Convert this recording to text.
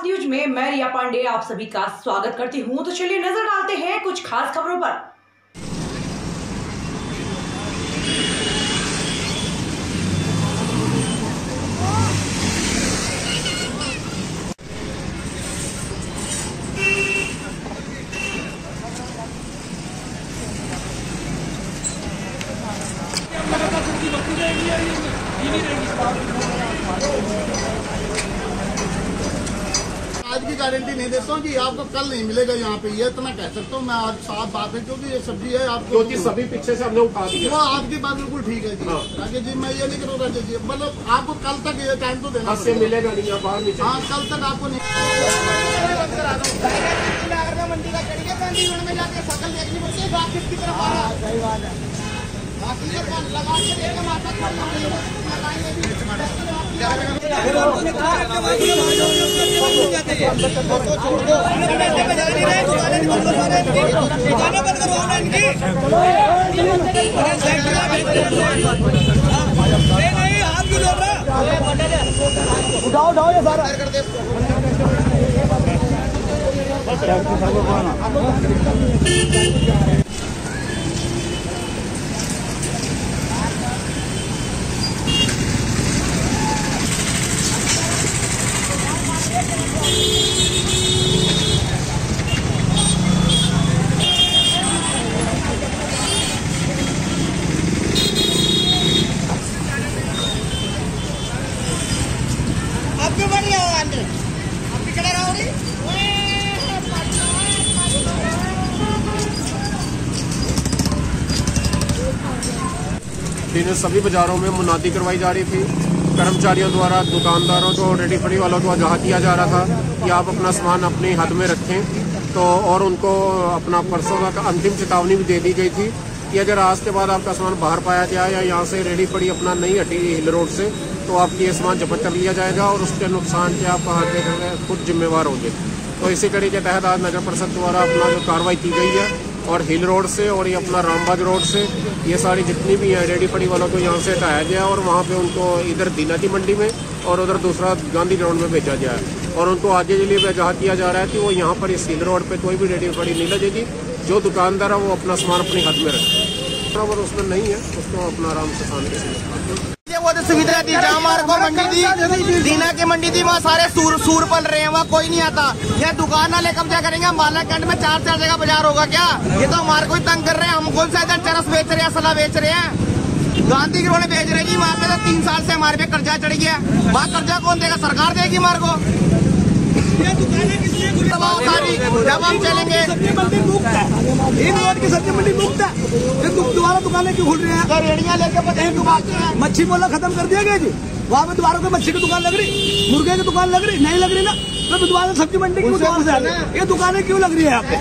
Fast news में मैं रिया पांडे आप सभी का स्वागत करती हूँ। तो चलिए नज़र डालते हैं कुछ खास खबरों पर। आज की गारंटी नहीं देता हूँ कि आपको कल नहीं मिलेगा यहाँ पे। ये इतना कह सकता हूँ मैं आज साफ़ बात है क्योंकि ये सब्ज़ी है आपको चीज़ सभी पीछे से हमने उठा दिया। वो आपकी बात बिल्कुल ठीक है जी। हाँ। राकेश जी मैं ये नहीं करूँ राकेश जी। मतलब आपको कल तक ये टाइम तो देना से मिलेगा नहीं बाहर हाँ कल तक आपको नहीं मंडी का चढ़ गया में जाके सकल देखनी पड़ती है बात किसकी तरफ़ आ रहा है सही बात है। बाकी जो कौन लगा के देगा माता को लगाएँगे भी आपके दिन सभी बाजारों में मुनादी करवाई जा रही थी। कर्मचारियों द्वारा, दुकानदारों को, रेडी फड़ी वालों को आगाह किया जा रहा था कि आप अपना सामान अपने हद में रखें। तो और उनको अपना परसों का अंतिम चेतावनी भी दे दी गई थी कि अगर आज के बाद आपका सामान बाहर पाया गया या यहाँ से रेडी पड़ी अपना नहीं हटी हिल रोड से तो आपकी ये सामान जब्त कर लिया जाएगा और उसके नुकसान के आप वहाँ के खुद जिम्मेवार होंगे। तो इसी कड़ी के तहत आज नगर परिषद द्वारा अपना जो कार्रवाई की गई है और हिल रोड से और ये अपना रामबाग रोड से, ये सारी जितनी भी हैं, रेडी पड़ी वालों को यहाँ से हटाया गया और वहाँ पे उनको इधर दीनाजी मंडी में और उधर दूसरा गांधी ग्राउंड में भेजा गया है। और उनको आगे के लिए आगाह किया जा रहा है कि वो यहाँ पर इस हिल रोड पे कोई भी रेडी पड़ी नहीं लगेगी। जो दुकानदार है वो अपना सामान अपने हाथ में रखे। और उसमें नहीं है उसको अपना आराम से वो तो सुविधा दी जहाँ हमारे को मंडी थी दीना की मंडी थी वहाँ सारे सूर सूर पल रहे हैं वहाँ कोई नहीं आता। ये दुकान वाले कब्जा करेंगे? माला में चार चार जगह बाज़ार होगा क्या? ये तो हमारे को ही तंग कर रहे हैं हम कौन सा इधर चरस बेच रहे हैं सला बेच रहे हैं। गांधी ग्रोह ने बेच रहे जी वहाँ पे तो तीन साल से हमारे पे कर्जा चढ़ गया वहाँ कर्जा कौन देगा? सरकार देगी हमारे को। सारी जब हम चलेंगे। सब्ज़ी मंडी मुक्त है। इन रोड की सब्ज़ी मंडी मुक्त है। फिर दु- दोबारा दुकानें क्यों खुल रही है? रेड़िया लेके दुकान मच्छी मोला खत्म कर दिया गया जी? वहाँ पे दोबारा कोई मच्छी की दुकान लग रही मुर्गे की दुकान लग रही नहीं लग रही ना? तो दोबारा सब्ज़ी मंडी की दुकान से। ये दुकानें क्यों लग रही है पे?